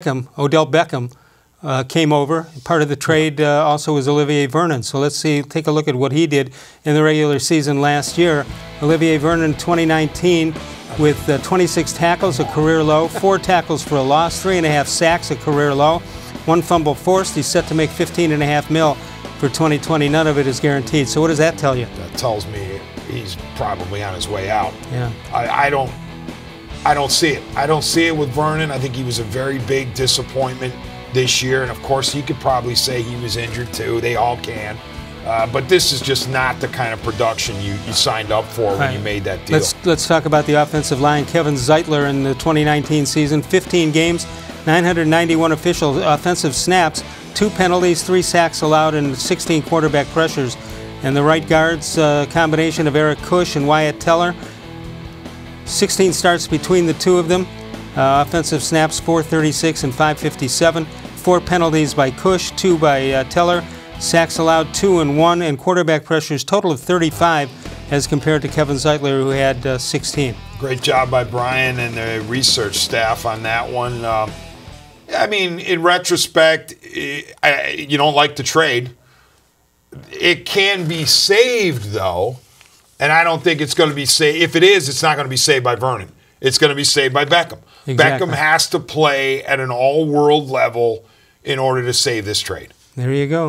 Beckham, Odell Beckham, uh, came over. Part of the trade uh, also was Olivier Vernon. So let's see, take a look at what he did in the regular season last year. Olivier Vernon, 2019, with uh, 26 tackles, a career low, four tackles for a loss, three and a half sacks, a career low, one fumble forced. He's set to make 15 and a half mil for 2020. None of it is guaranteed. So what does that tell you? That tells me he's probably on his way out. Yeah. I, I don't. I don't see it. I don't see it with Vernon. I think he was a very big disappointment this year, and of course, he could probably say he was injured too. They all can. Uh, but this is just not the kind of production you, you signed up for when you made that deal. Let's let's talk about the offensive line. Kevin Zeitler in the 2019 season, 15 games, 991 official offensive snaps, two penalties, three sacks allowed, and 16 quarterback pressures. And the right guards uh, combination of Eric Kush and Wyatt Teller, 16 starts between the two of them. Uh, offensive snaps 436 and 557. Four penalties by Kush, two by uh, Teller. Sacks allowed two and one, and quarterback pressures total of 35 as compared to Kevin Zeitler, who had uh, 16. Great job by Brian and the research staff on that one. Um, I mean, in retrospect, eh, I, you don't like the trade. It can be saved, though, and I don't think it's going to be saved. If it is, it's not going to be saved by Vernon. It's going to be saved by Beckham. Exactly. Beckham has to play at an all world level in order to save this trade. There you go.